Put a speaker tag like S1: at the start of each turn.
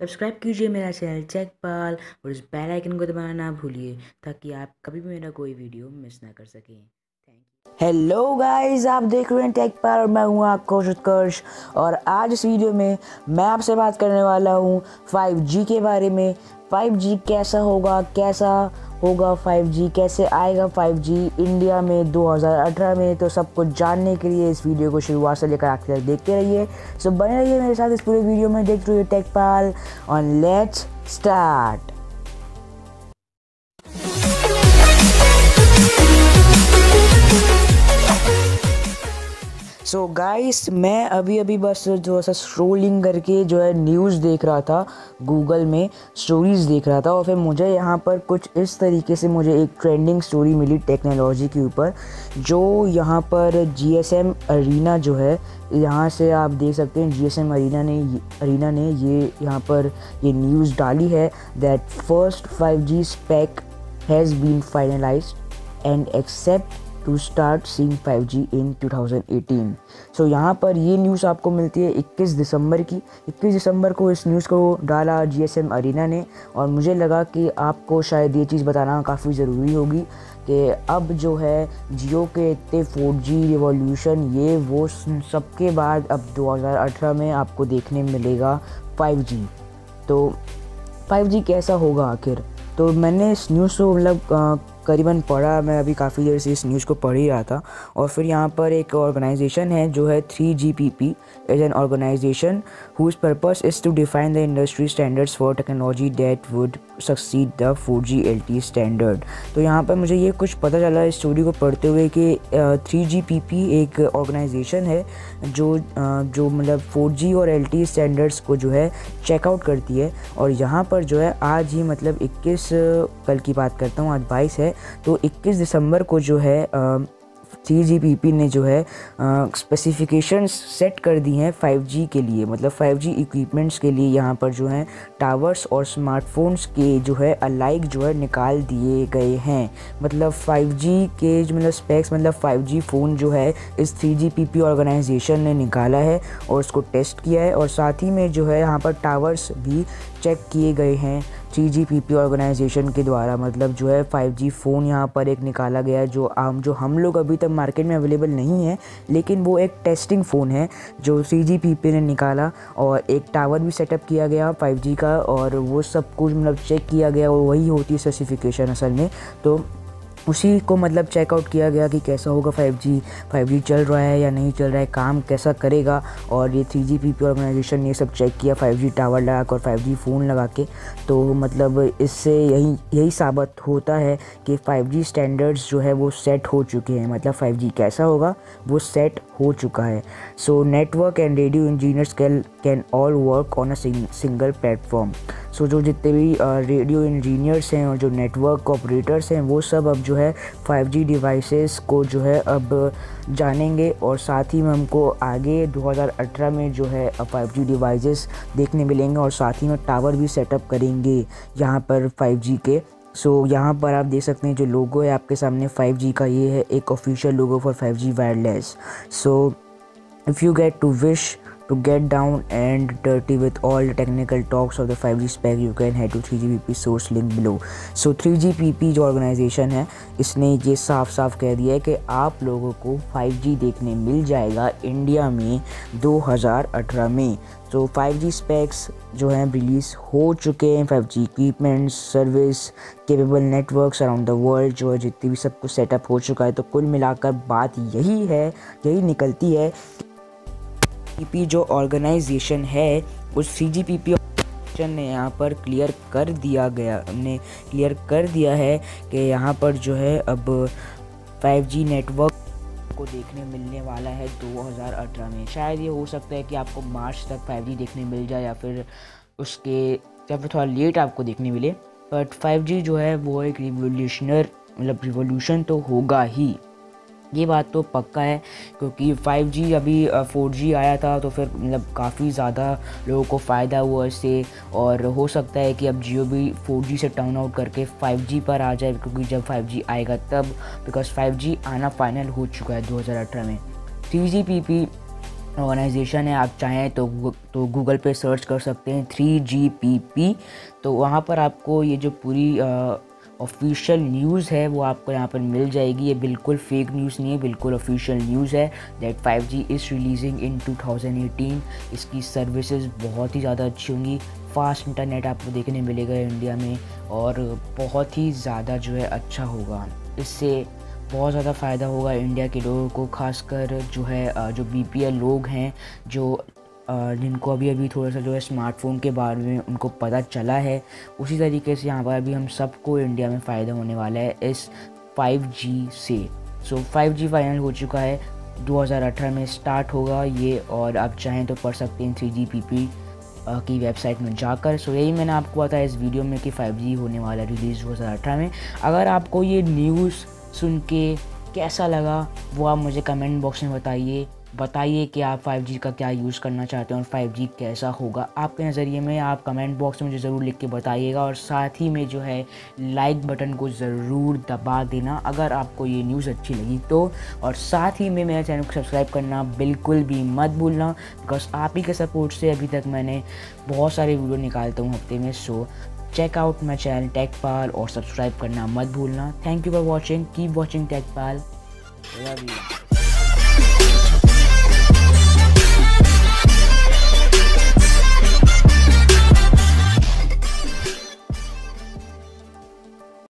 S1: Subscribe कीजिए मेरा channel check पाल और इस बेल आइकन को दबाना ना भूलिए, ताकि आप कभी भी मेरा कोई वीडियो मिस ना कर सकें।
S2: हेलो गाइस आप देख रहे हैं टेक पार और मैं हूँ आपका उत्कर्ष और आज इस वीडियो में मैं आपसे बात करने वाला हूँ 5G के बारे में। 5G कैसा होगा कैसा होगा 5G कैसे आएगा 5G इंडिया में 2018 में? तो सब कुछ जानने के लिए इस वीडियो को शुरुआत से लेकर आखिर तक देखते रहिए। सो बने रहिए मेरे साथ इस पूरे वीडियो में देख देखते रहिए tech pal on let's start so so guys मैं अभी अभी बस जो सा स्क्रोलिंग करके जो है न्यूज़ देख रहा था गूगल में स्टोरीज़ देख रहा था और फिर मुझे यहाँ पर कुछ इस तरीके से मुझे एक ट्रेंडिंग स्टोरी मिली टेक्नोलॉजी के ऊपर, जो यहाँ पर जी एस एम अरीना जो है, यहाँ से आप देख सकते हैं जी एस एम अरीना ने अरीना ने ये यहाँ पर ये न्यूज़ डाली है that first five G spec has been finalized and expect to start seeing 5G in 2018 so so, यहाँ पर ये न्यूज़ आपको मिलती है 21 दिसंबर की। 21 दिसंबर को इस न्यूज़ को डाला जीएसएम अरीना ने और मुझे लगा कि आपको शायद ये चीज़ बताना काफ़ी ज़रूरी होगी कि अब जो है जियो के इतने फोर जी रिवोल्यूशन ये वो सबके बाद अब 2018 में आपको देखने मिलेगा 5G तो 5G कैसा होगा आखिर? तो मैंने इस न्यूज़ को मतलब करीबन पढ़ा मैं अभी काफ़ी देर से इस न्यूज़ को पढ़ ही रहा था। और फिर यहाँ पर एक ऑर्गेनाइजेशन है जो है three G P P is an organization whose purpose is to define the industry standards for technology that would succeed the four G L T standard तो यहाँ पर मुझे ये कुछ पता चला इस स्टोरी को पढ़ते हुए कि थ्री जी पी पी एक ऑर्गेनाइजेशन है जो जो मतलब फोर जी और एल टी स्टैंडर्ड्स को जो है चेकआउट करती है। और यहाँ पर जो है आज ही मतलब 21 कल की बात करता हूँ, आज 22 है। तो 21 दिसंबर को जो है सी जी पी पी ने जो है स्पेसिफिकेशंस सेट कर दी हैं 5G के लिए। मतलब 5G इक्विपमेंट्स के लिए यहाँ पर जो है टावर्स और स्मार्टफोन्स के जो है अलाइक जो है निकाल दिए गए हैं। मतलब 5G के जो मतलब स्पेक्स मतलब 5G फ़ोन जो है, इस 3GPP ऑर्गेनाइजेशन ने निकाला है और उसको टेस्ट किया है। और साथ ही में जो है, यहाँ पर टावर्स भी चेक किए गए हैं। पी ऑर्गेनाइजेशन के द्वारा मतलब जो है फाइव जी फ़ोन यहाँ पर एक निकाला गया है, जो आम, जो हम लोग अभी तक मार्केट में अवेलेबल नहीं है, लेकिन वो एक टेस्टिंग फ़ोन है, जो सी पी ने निकाला और एक टावर भी सेटअप किया गया फाइव जी का और वो सब कुछ मतलब चेक किया गया और वही होती है स्पेसिफिकेशन असल में। तो उसी को मतलब चेकआउट किया गया कि कैसा होगा 5G 5G चल रहा है या नहीं चल रहा है, काम कैसा करेगा और ये three G P P organization ने सब चेक किया 5G टावर लगा कर 5G फ़ोन लगा के। तो मतलब इससे यही यही साबित होता है कि 5G स्टैंडर्ड्स जो है वो सेट हो चुके हैं। मतलब 5G कैसा होगा, वो सेट हो चुका है। So network and radio engineers can can all work on a single platform so जो जितने भी रेडियो इंजीनियर्स हैं और जो नेटवर्क ऑपरेटर्स हैं, वो सब अब जो है 5G डिवाइसेस को जो है अब जानेंगे और साथ ही में हमको आगे 2018 में जो है 5G डिवाइसेस देखने मिलेंगे और साथ ही में टावर भी सेटअप करेंगे यहाँ पर 5G के। सो so, यहाँ पर आप देख सकते हैं जो लोगो है आपके सामने 5G का ये है एक official logo for 5G wireless so if you get to wish To get down and dirty with all the technical talks of the 5G spec, you can head to 3GPP source link below. So 3GPP जो organisation है इसने ये साफ़ साफ़ कह दिया है कि आप लोगों को 5G देखने मिल जाएगा इंडिया में 2018 में तो 5G स्पेक्स जो हैं रिलीज़ हो चुके हैं 5G equipments service capable networks around the world जो है जितनी भी सब कुछ सेटअप हो चुका है तो कुल मिलाकर बात यही है यही निकलती है पी जो ऑर्गेनाइजेशन है, उस सी जी पी पी ने यहाँ पर क्लियर कर दिया गया, ने क्लियर कर दिया है कि यहाँ पर जो है अब 5G नेटवर्क को देखने मिलने वाला है 2018 में। शायद ये हो सकता है कि आपको मार्च तक 5G देखने मिल जाए या फिर उसके, या फिर थोड़ा लेट आपको देखने मिले। बट 5G जो है वो एक रिवोल्यूशनर मतलब रिवोल्यूशन तो होगा ही। ये बात तो पक्का है, क्योंकि 5G अभी 4G आया था तो फिर मतलब काफ़ी ज़्यादा लोगों को फ़ायदा हुआ इससे। और हो सकता है कि अब जियो भी 4G से टर्न आउट करके 5G पर आ जाए, क्योंकि जब 5G आएगा तब बिकॉज़ 5G आना फाइनल हो चुका है 2018 में। थ्री ऑर्गेनाइजेशन है, आप चाहें तो तो गूगल पे सर्च कर सकते हैं थ्री जी पी पी तो वहाँ पर आपको ये जो पूरी ऑफिशियल न्यूज़ है, वो आपको यहाँ पर मिल जाएगी। ये बिल्कुल फेक न्यूज़ नहीं है, बिल्कुल ऑफिशियल न्यूज़ है that 5G is releasing in 2018 इसकी सर्विसेज़ बहुत ही ज़्यादा अच्छी होंगी। फास्ट इंटरनेट आपको देखने मिलेगा इंडिया में और बहुत ही ज़्यादा जो है अच्छा होगा। इससे बहुत ज़्यादा फ़ायदा होगा इंडिया के लोगों को, खासकर जो है जो बीपीएल लोग हैं, जो जिनको अभी अभी थोड़ा सा जो है स्मार्टफ़ोन के बारे में उनको पता चला है उसी तरीके से यहाँ पर अभी हम सबको इंडिया में फ़ायदा होने वाला है इस 5G से सो। So, 5G फाइनल हो चुका है 2018 में स्टार्ट होगा ये और आप चाहें तो पढ़ सकते हैं थ्री जी पी पी की वेबसाइट में जाकर। सो यही मैंने आपको बताया इस वीडियो में कि 5G होने वाला रिलीज़ दो हज़ार अठारह में। अगर आपको ये न्यूज़ सुन के कैसा लगा वो आप मुझे कमेंट बॉक्स में बताइए। बताइए कि आप 5G का क्या यूज़ करना चाहते हैं और 5G कैसा होगा। आपके नज़रिए में आप कमेंट बॉक्स में मुझे ज़रूर लिख के बताइएगा और साथ ही में जो है लाइक बटन को ज़रूर दबा देना अगर आपको ये न्यूज़ अच्छी लगी तो। और साथ ही में मेरे चैनल को सब्सक्राइब करना बिल्कुल भी मत भूलना बिकॉज़ आप ही के सपोर्ट से अभी तक मैंने बहुत सारे वीडियो निकालता हूँ हफ़्ते में। So check out my channel TechPal और सब्सक्राइब करना मत भूलना। Thank you for watching keep watching TechPal love you